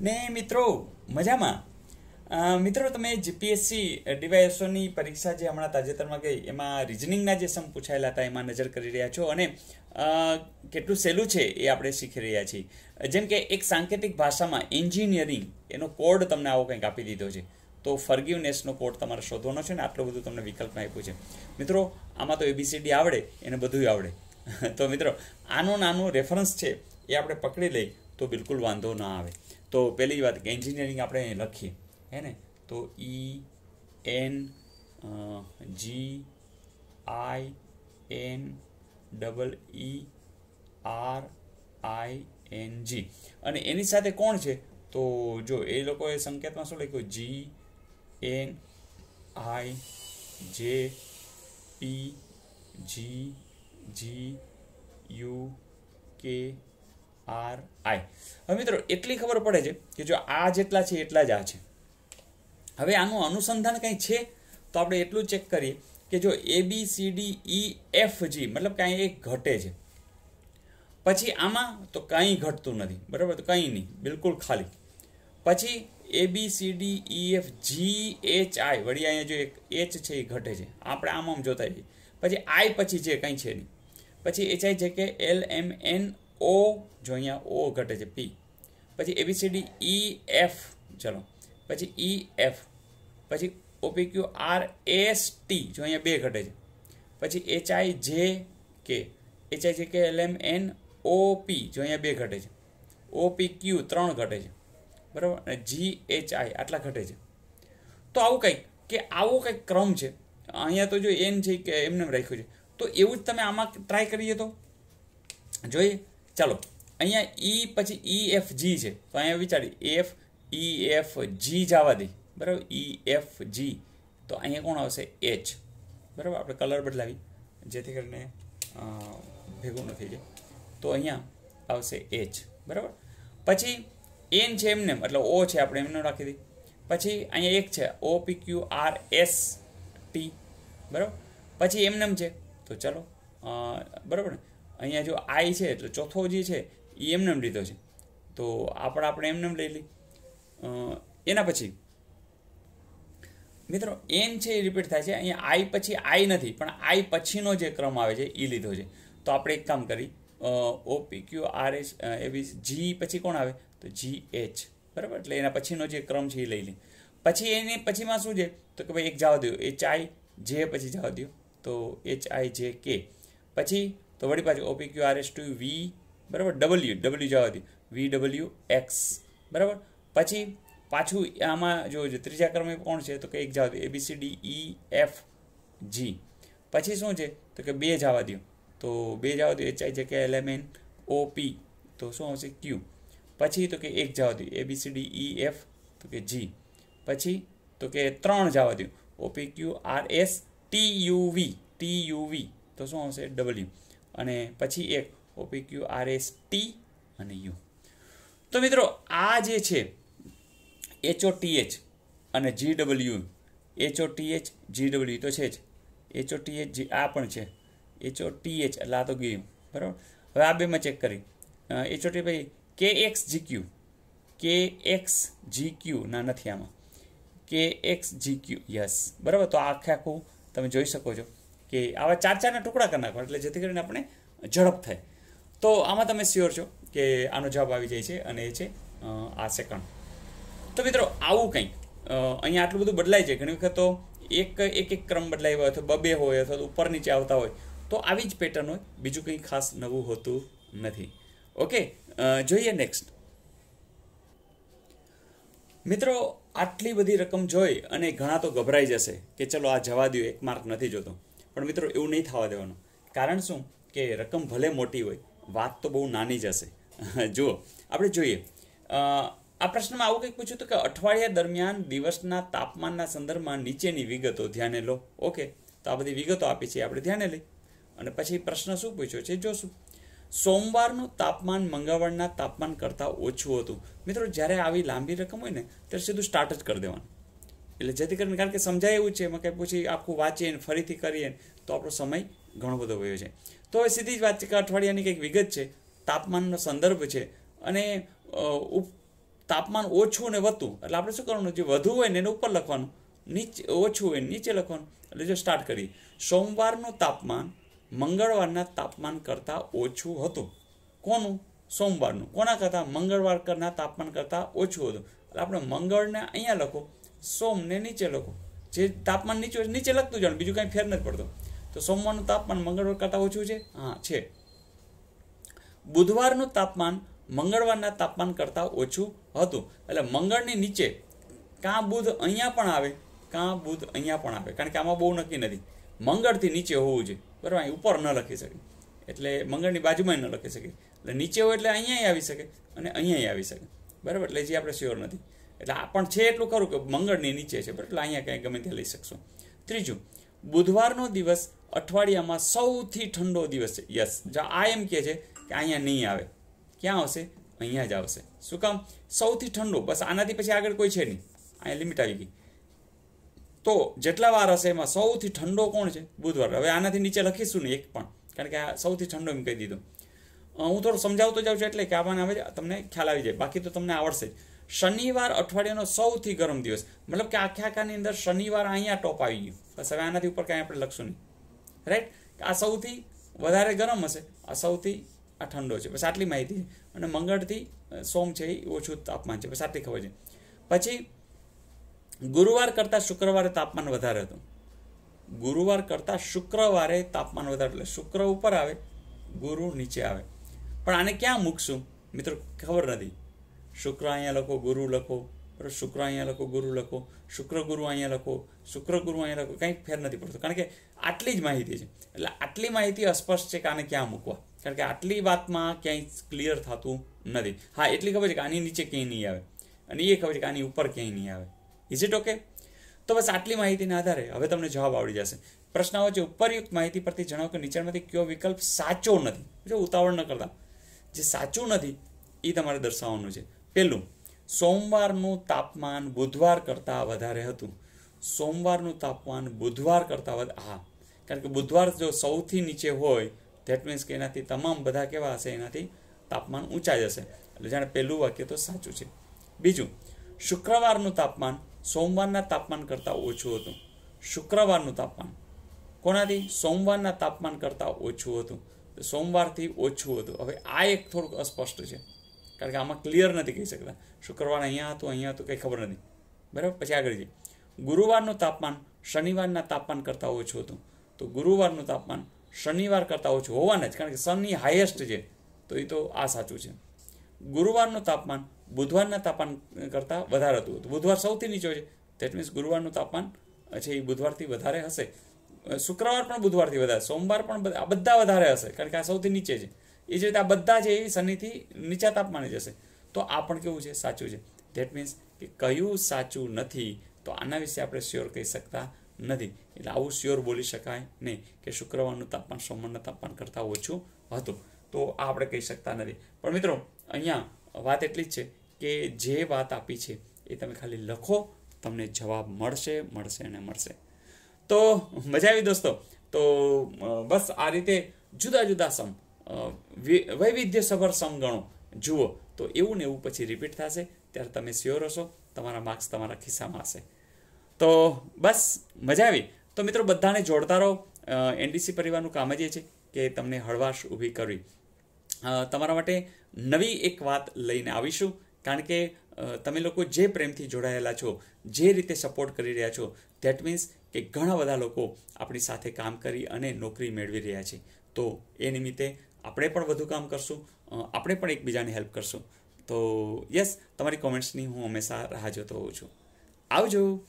ને મિત્રો, મજામાં? મિત્રો, તમે જીપીએસસી ડીવાયએસઓની પરીક્ષા જે હમણાં તાજેતરમાં ગઈ, એમાં રિઝનિંગના જે સમ પૂછાયેલા હતા, એમાં નજર કરી રહ્યા છો અને કેટલું સહેલું છે એ આપણે શીખી રહ્યા છીએ. જેમ કે એક સાંકેતિક ભાષામાં એન્જિનિયરિંગ એનો કોડ તમને આવો કંઈક આપી દીધો છે. તો ફર્ગ્યુનેસનો કોડ તમારે શોધવાનો છે ને, આટલું બધું તમને વિકલ્પમાં આપ્યું છે. મિત્રો, આમાં તો એબીસીડી આવડે, એને બધું આવડે. તો મિત્રો, આનો નાનો રેફરન્સ છે, એ આપણે પકડી લઈ, તો બિલકુલ વાંધો ના આવે. તો પહેલી વાત કે એન્જિનિયરિંગ આપણે લખીએ, હે ને? તો E N G I N double E R I N G અને એની સાથે કોણ છે? તો જો એ લોકોએ સંકેતમાં શું લખ્યું? જી એન આઈ જે પી જી જી યુ કે આર આઈ હવે મિત્રો, એટલી ખબર પડે છે કે જો આ જેટલા છે, એટલા જ આ છે. હવે આનું અનુસંધાન કંઈ છે? તો આપણે એટલું ચેક કરીએ કે જો A B C D E F G મતલબ કાંઈ એક ઘટે છે. પછી આમાં તો કંઈ ઘટતું નથી, બરાબર? તો કંઈ નહીં, બિલકુલ ખાલી. પછી A B C D E F G H I વળી અહીંયા જો એક એચ છે, એ ઘટે છે. આપણે આમ આમ જોતા જઈએ. પછી આઈ પછી જે કંઈ છે નહીં. પછી એચ આઈ છે કે એલ એમ એન ઓ જો અહીંયા ઓ ઘટે છે, પી. પછી એબીસીડી ઈ એફ ચલો. પછી ઈ એફ પછી O P Q R S T જો અહીંયા બે ઘટે છે. પછી એચ આઈ જે કે એચ આઈ જે કે એલ એમ એન ઓ પી જો અહીંયા બે ઘટે છે. ઓ પી ક્યુ ત્રણ ઘટે છે. બરાબર? અને જી એચ આઈ આટલા ઘટે છે. તો આવું કંઈક, કે આવો કંઈક ક્રમ છે. અહીંયા તો જો એન છે કે એમને એમ રાખ્યું છે. તો એવું જ તમે આમાં ટ્રાય કરીએ તો. જોઈએ. ચાલો અહીંયા ઈ પછી ઈ એફ જી છે. તો અહીંયા વિચારી એફ ઈ એફ જી જવા દઈ બરાબર? ઈ એફ જી તો અહીંયા કોણ આવશે? એચ બરાબર? આપણે કલર બદલાવી. જેથી કરીને ભેગું ન થઈ જાય. તો અહીંયા આવશે એચ બરાબર? પછી એન છે એમને એમ, એટલે ઓ છે આપણે એમને રાખી દઈએ. પછી અહીંયા એક છે O P Q R S T બરાબર? પછી એમનેમ છે. તો ચલો બરાબર ને? અહીંયા જો આઈ છે, એટલે ચોથો જે છે એ એમને એમ લીધો છે. તો આપણે આપણે એમને એમ લઈ લઈ એના પછી, મિત્રો, એન છે એ રિપીટ થાય છે. અહીંયા આઈ પછી આઈ નથી, પણ આઈ પછીનો જે ક્રમ આવે છે એ લીધો છે. તો આપણે એક કામ કરી O, P, Q, R, S એવી જી પછી કોણ આવે? તો જી, એચ. બરાબર? એટલે એના પછીનો જે ક્રમ છે એ લઈ લે પછી એની પછીમાં શું છે? તો કે ભાઈ એક જવા દો. એચ આઈ, જે પછી જવા દો. તો એચ આઈ, જે કે. પછી તો વળી પાછું O P Q R S two V બરાબર ડબલ્યુ ડબલ્યુ જવા દો વી ડબલ્યુ એક્સ બરાબર પછી પાછું આમાં જો જો ત્રીજા ક્રમે કોણ છે તો કે એક જવા દો એબીસીડી ઈ એફ જી પછી શું છે તો કે બે જવા દો તો બે જવા દો એચ આઈ જે કે એલ એમ એન ઓ પી તો શું આવશે ક્યુ પછી તો કે એક જવા દો એબીસીડી ઈ એફ તો કે જી પછી તો કે ત્રણ જવા દો O P Q R S T U V T U V તો શું આવશે ડબલ્યુ અને પછી એક O P Q R S T અને યુ તો મિત્રો, આ જે છે એચઓ ટીએચ અને G W H O T H G W તો છે જ. એચઓ ટીએચ જી આ પણ છે એચઓ ટીએચ એટલે આ તો ગયું બરાબર? હવે આ બેમાં ચેક કરી. એચઓ ટી ભાઈ કે એક્સ જી ક્યુ કે એક્સ જી ક્યુ ના, નથી આમાં. કે એક્સ જી ક્યુ યસ બરાબર? તો આખે આખું તમે જોઈ શકો છો. કે આવા ચાર ચારના ટુકડા કરી નાખો એટલે જેથી કરીને આપણે ઝડપ થાય. તો આમાં તમે શ્યોર છો કે આનો જવાબ આવી જાય છે અને એ છે આ સેકન્ડ તો મિત્રો, આવું કંઈક અહીંયા આટલું બધું બદલાય છે. ઘણી વખત તો એક એક એક ક્રમ બદલાય હોય અથવા બબે હોય અથવા ઉપર નીચે આવતા હોય, તો આવી જ પેટર્ન હોય. બીજું કંઈ ખાસ નવું હોતું નથી. ઓકે જોઈએ નેક્સ્ટ મિત્રો, આટલી બધી રકમ જોઈ અને ઘણા તો ગભરાઈ જશે કે ચલો આ જવા દો એક માર્ક નથી જોતો. પણ મિત્રો, એવું નહીં થવા દેવાનું. કારણ શું? કે રકમ ભલે મોટી હોય, વાત તો બહુ નાની જ હશે. જુઓ, આપણે જોઈએ. આ પ્રશ્નમાં આવું કંઈક પૂછ્યું હતું કે અઠવાડિયા દરમિયાન દિવસના તાપમાનના સંદર્ભમાં નીચેની વિગતો ધ્યાને લો. ઓકે, તો આ બધી વિગતો આપી છે, આપણે ધ્યાને લઈ. અને પછી પ્રશ્ન શું પૂછ્યો છે, જોશું. સોમવારનું તાપમાન મંગળવારના તાપમાન કરતાં ઓછું હતું. મિત્રો, જ્યારે આવી લાંબી રકમ હોય ને, ત્યારે સીધું સ્ટાર્ટ જ કરી દેવાનું. એટલે જેથી કરીને કારણ કે સમજાય એવું છે કંઈ પૂછી આખું વાંચીએ ને ફરીથી કરીએ તો આપણો સમય ઘણો બધો વયો છે તો હવે સીધી જ વાત છે કે અઠવાડિયાની કંઈક વિગત છે, તાપમાનનો સંદર્ભ છે અને તાપમાન ઓછું ને વધતું એટલે આપણે શું કરવાનું? જે વધુ હોય ને એને ઉપર લખવાનું, નીચે, ઓછું હોય નીચે લખવાનું. એટલે જો સ્ટાર્ટ કરીએ. સોમવારનું તાપમાન મંગળવારના તાપમાન કરતાં ઓછું હતું. કોનું? સોમવારનું. કોના કરતાં? મંગળવાર કરના તાપમાન કરતાં ઓછું હતું. એટલે આપણે મંગળને અહીંયા લખો. સોમને નીચે લખો. જે તાપમાન નીચે નીચે લખતું જાણ, બીજું કાંઈ ફેર નથી પડતો. તો સોમવારનું તાપમાન મંગળવાર કરતાં ઓછું છે? હા, છે. બુધવારનું તાપમાન મંગળવારના તાપમાન કરતાં ઓછું હતું. એટલે મંગળની નીચે કાં બુધ અહીંયા પણ આવે, કાં બુધ અહીંયા પણ આવે. કારણ કે આમાં બહુ નક્કી નથી. મંગળથી નીચે હોવું જોઈએ. બરાબર, અહીં ઉપર ન લખી શકે એટલે મંગળની બાજુમાં ન લખી શકે એટલે નીચે હોય એટલે અહીંયા આવી શકે અને અહીંયા આવી શકે. બરાબર, એટલે જે આપણે શ્યોર નથી. એટલે આ પણ છે એટલું ખરું કે મંગળની નીચે છે. એટલે અહીંયા ક્યાંય ગમે ત્યાં લઈ શકશો. ત્રીજું, બુધવારનો દિવસ અઠવાડિયામાં સૌથી ઠંડો દિવસ છે. યસ. જો, આ એમ કહે છે કે અહીંયા નહીં આવે. ક્યાં આવશે? અહીંયા જ આવશે. શું કામ? સૌથી ઠંડો. બસ આનાથી પછી આગળ કોઈ છે નહીં. અહીંયા લિમિટ આવી ગઈ. તો જેટલા વાર હશે એમાં સૌથી ઠંડો કોણ છે? બુધવાર. હવે આનાથી નીચે લખીશું ને એક પણ. કારણ કે આ સૌથી ઠંડો એમ કહી દીધો. હું થોડું સમજાવતો જાઉં છું એટલે કે આમાં આવે તમને ખ્યાલ આવી જાય. બાકી તો તમને આવડશે જ. શનિવાર અઠવાડિયાનો સૌથી ગરમ દિવસ. મતલબ કે આખા આખાની અંદર શનિવાર અહીંયા ટોપ આવી ગયું. બસ હવે આનાથી ઉપર કાંઈ આપણે લખશું નહીં. રાઈટ આ સૌથી વધારે ગરમ હશે. આ સૌથી આ ઠંડો છે. બસ આટલી માહિતી છે. અને મંગળથી સોમ છે એ ઓછું તાપમાન છે. બસ આટલી ખબર છે. પછી, ગુરુવાર કરતાં શુક્રવારે તાપમાન વધારે હતું. ગુરુવાર કરતાં શુક્રવારે તાપમાન વધારે. એટલે શુક્ર ઉપર આવે, ગુરુ નીચે આવે. પણ આને ક્યાં મૂકશું? મિત્રો, ખબર નથી. શુક્ર અહીંયા લખો, ગુરુ લખો, બરાબર? શુક્ર અહીંયા લખો, ગુરુ લખો, શુક્ર ગુરુ અહીંયા લખો, શુક્ર ગુરુ અહીંયા લખો, કંઈ ફેર નથી પડતો. કારણ કે આટલી જ માહિતી છે. એટલે આટલી માહિતી અસ્પષ્ટ છે કે આને ક્યાં મૂકવા? કારણ કે આટલી વાતમાં ક્યાંય ક્લિયર થતું નથી. હા, એટલી ખબર છે કે આની નીચે ક્યાંય નહીં આવે. અને એ ખબર છે કે આની ઉપર ક્યાંય નહીં આવે. ઇઝ ઇટ ઓકે તો બસ આટલી માહિતીના આધારે હવે તમને જવાબ આવડી જશે. પ્રશ્ન આવે છે, ઉપરયુક્ત માહિતી પરથી જણાવો કે નીચેમાંથી કયો વિકલ્પ સાચો નથી. જો ઉતાવળ ન કરતા. જે સાચું નથી એ તમારે દર્શાવવાનું છે. પહેલું સોમવારનું તાપમાન બુધવાર કરતાં વધારે હતું. સોમવારનું તાપમાન બુધવાર કરતાં હા, કારણ કે બુધવાર જો સૌથી નીચે હોય ધેટ મીન્સ કે એનાથી તમામ બધા કેવા હશે? એનાથી તાપમાન ઊંચા જશે. એટલે જાણે પહેલું વાક્ય તો સાચું છે. બીજું, શુક્રવારનું તાપમાન સોમવારના તાપમાન કરતાં ઓછું હતું. શુક્રવારનું તાપમાન. કોનાથી? સોમવારના તાપમાન કરતાં ઓછું હતું. સોમવારથી ઓછું હતું. હવે આ એક થોડુંક અસ્પષ્ટ છે. કારણ કે આમાં ક્લિયર નથી કહી શકતા. શુક્રવાર અહીંયા હતું અહીંયા હતું, કંઈ ખબર નથી. બરાબર? પછી આગળ જઈએ. ગુરુવારનું તાપમાન શનિવારના તાપમાન કરતાં ઓછું હતું. તો ગુરુવારનું તાપમાન શનિવાર કરતાં ઓછું હોવાના જ, કારણ કે સનની હાઈએસ્ટ છે. તો એ તો આ સાચું છે. ગુરુવારનું તાપમાન બુધવારના તાપમાન કરતાં વધારે હતું. બુધવાર સૌથી નીચો છે. દેટ મીન્સ ગુરુવારનું તાપમાન છે એ બુધવારથી વધારે હશે. શુક્રવાર પણ બુધવારથી વધારે, સોમવાર પણ આ બધા વધારે હશે, કારણ કે આ સૌથી નીચે છે. એ જ રીતે આ બધા છે એ શનિથી નીચા તાપમાને જશે, તો આ પણ કેવું છે? સાચું છે. ધેટ મીન્સ કે કયું સાચું નથી, તો આના વિશે આપણે શ્યોર કહી શકતા નથી. એટલે આવું શ્યોર બોલી શકાય નહીં કે શુક્રવારનું તાપમાન સોમવારના તાપમાન કરતાં ઓછું હતું. તો આ આપણે કહી શકતા નથી. પણ મિત્રો, અહીંયા વાત એટલી જ છે કે જે વાત આપી છે એ તમે ખાલી લખો, તમને જવાબ મળશે મળશે અને મળશે. તો મજા આવી દોસ્તો. તો બસ આ રીતે જુદા જુદા સમ વૈવિધ્યસભર સમગણો. જુઓ, તો એવું ને એવું પછી રિપીટ થશે, ત્યારે તમે શ્યોર હશો, તમારા માર્ક્સ તમારા ખિસ્સામાં હશે. તો બસ, મજા આવી. તો મિત્રો, બધાને જોડતા રહો. એનડીસી પરિવારનું કામ જ એ છે કે તમને હળવાશ ઊભી કરવી. તમારા માટે નવી એક વાત લઈને આવીશું, કારણ કે તમે લોકો જે પ્રેમથી જોડાયેલા છો, જે રીતે સપોર્ટ કરી રહ્યા છો ધેટ મીન્સ કે ઘણા બધા લોકો આપણી સાથે કામ કરી અને નોકરી મેળવી રહ્યા છે. તો એ નિમિત્તે આપણે પણ વધુ કામ કરશું આપણે પણ એકબીજાને હેલ્પ કરશું. તો યસ તમારી કોમેન્ટ્સની હું હંમેશા રાહ જોતો હોઉં છું. આવજો!